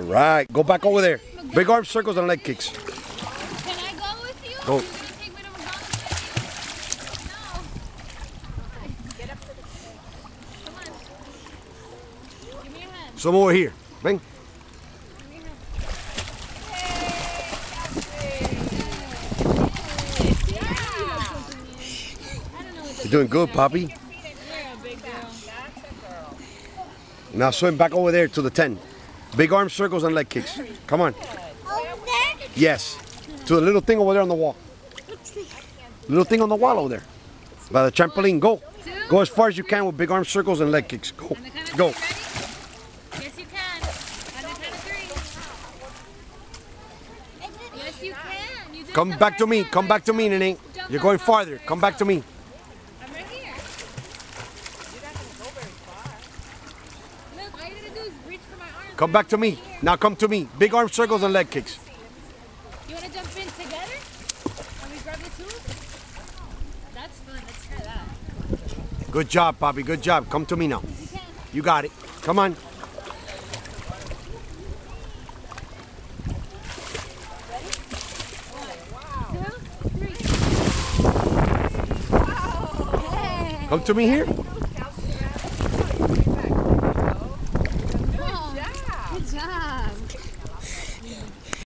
All right. Go back over there. Big arm circles and leg kicks. Can I go with you? Go. Are you gonna take me to McDonald's with you? No. Get up to the Come on. Give me your hand. Some over here. Ven. Give me your hand. I don't know what You're doing good, Poppy. You're a big girl. Now swim back over there to the 10. Big arm circles and leg kicks. Come on. Yes. To the little thing over there on the wall. Little thing on the wall over there. By the trampoline. Go. Go as far as you can with big arm circles and leg kicks. Go. On the count of Go. three, ready? Yes, you can. On the count of three. Yes, you can. You Come back to me. Come back to me, Nene. You're going farther. Come back to me. I'm right here. You don't go very far. Look, all you gotta do is reach for my arms. Come back to me. Now come to me. Big arm circles and leg kicks. You wanna jump in together? Can we grab the tube? That's fun. Let's try that. Good job, Poppy. Good job. Come to me now. You. You got it. Come on. Two, three. Come to me here. Mom!